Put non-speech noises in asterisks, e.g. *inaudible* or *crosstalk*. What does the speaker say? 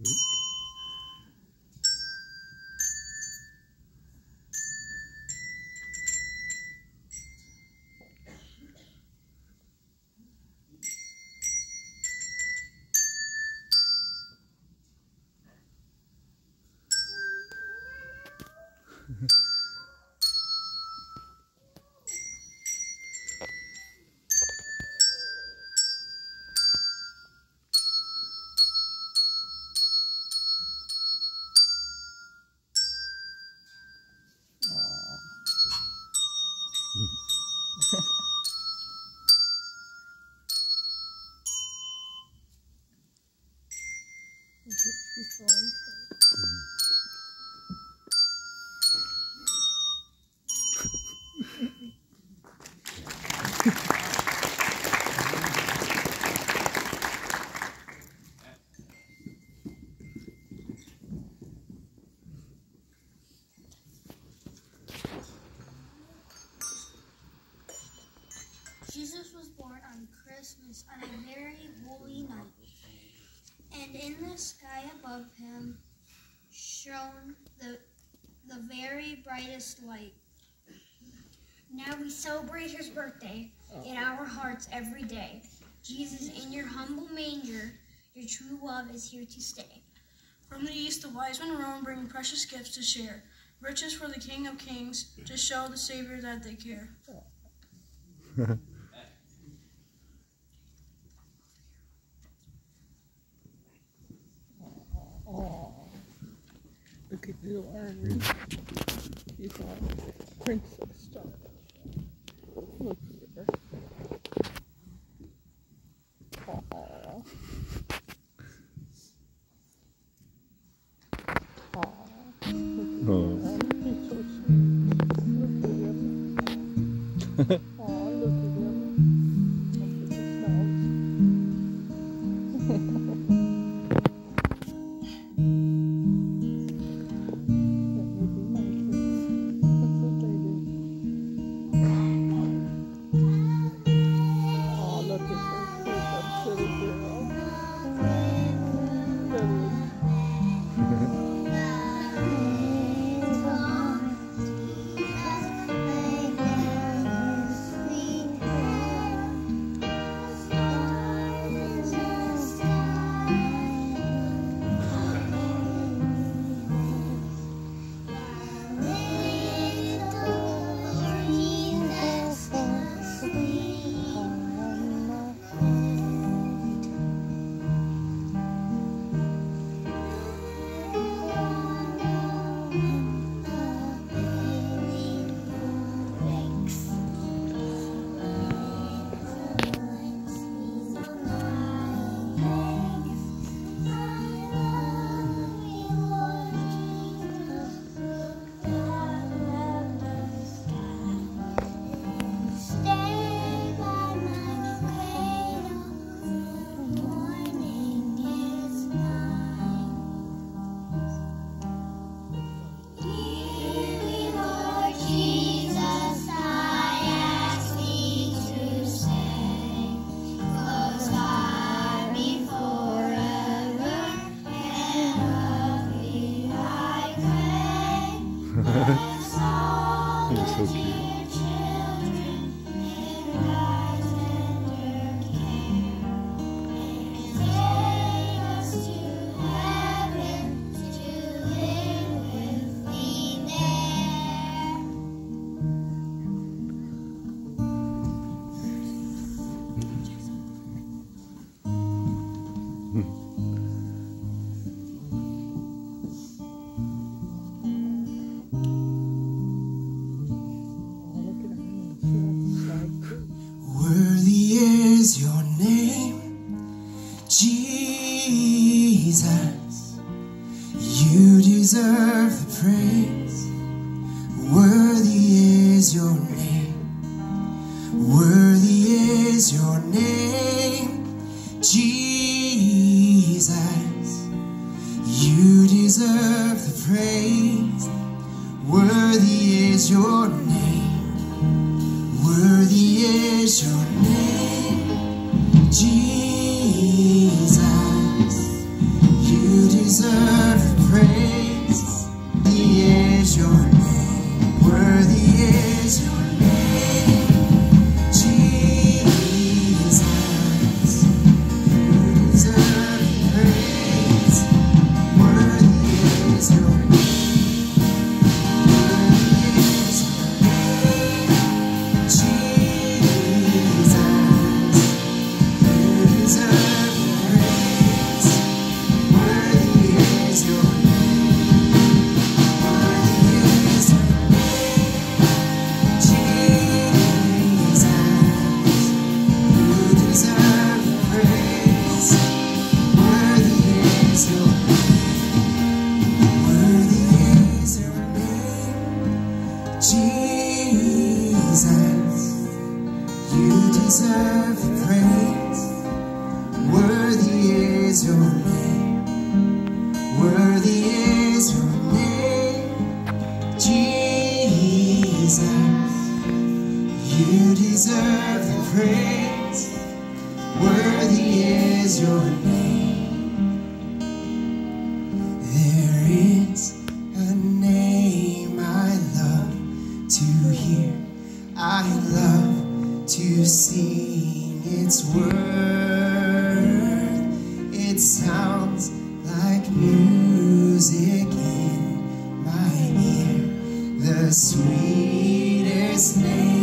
Mm-hmm. Jesus was born on Christmas on a very holy night, and in the sky above him shone the, the very brightest light. Now we celebrate his birthday in oh. our hearts every day. Jesus, in your humble manger, your true love is here to stay. From the east, the wise men roam, bring precious gifts to share. Riches for the King of Kings, to show the Savior that they care. *laughs* Look at you, Arnie. You got princess stuff. Look so cute. Worthy is your name, Jesus. You deserve the praise. Worthy is your name. Worthy is your name, is your name. There is a name I love to hear. I love to sing its word. It sounds like music in my ear. The sweetest name